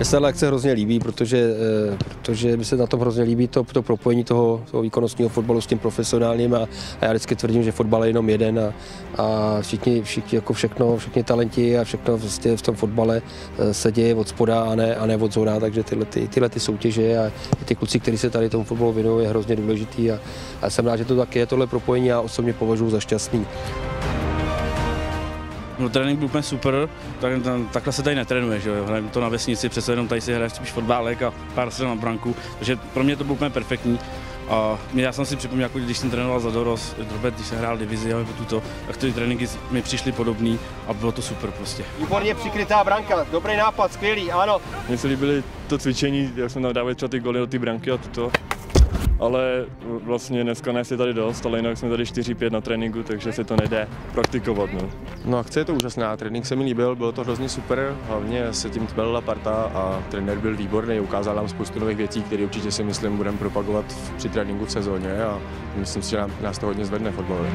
Mně se ta akce hrozně líbí, protože, eh, protože mi se na tom hrozně líbí to, to propojení toho, toho výkonnostního fotbalu s tím profesionálním a, a já vždycky tvrdím, že fotbal je jenom jeden a, a všichni, všichni, jako všechno, všichni talenti a všechno vlastně v tom fotbale eh, se děje od spoda a ne, a ne od zhora, takže tyhle, ty, tyhle ty soutěže a ty kluci, kteří se tady tomu fotbalu věnují, je hrozně důležitý a, a jsem rád, že to tak je, tohle propojení já osobně považuji za šťastný. No, trénink byl úplně super, tak, tam, takhle se tady netrénuje, že jo, hrajeme to na vesnici, přece jenom tady si hraje spíš fotbálek a pár se na branku, takže pro mě to bylo úplně perfektní. A já jsem si připomněl, jako když jsem trénoval za Doros, Robert, když jsem hrál divizi a tuto, tak ty tréninky mi přišly podobný a bylo to super prostě. Výborně přikrytá branka, dobrý nápad, skvělý, ano. Mně se líbily to cvičení, jak jsme tam dávali třeba ty goly do ty branky a tuto ale vlastně dneska nás je tady dost, ale jinak jsme tady 4-5 na tréninku, takže se to nejde praktikovat. No. no akce je to úžasná, trénink se mi líbil, bylo to hrozně super, hlavně se tím tmelila parta a trenér byl výborný, ukázal nám spoustu nových věcí, které určitě si myslím budeme propagovat při tréninku v sezóně a myslím si, že nás to hodně zvedne fotbalově.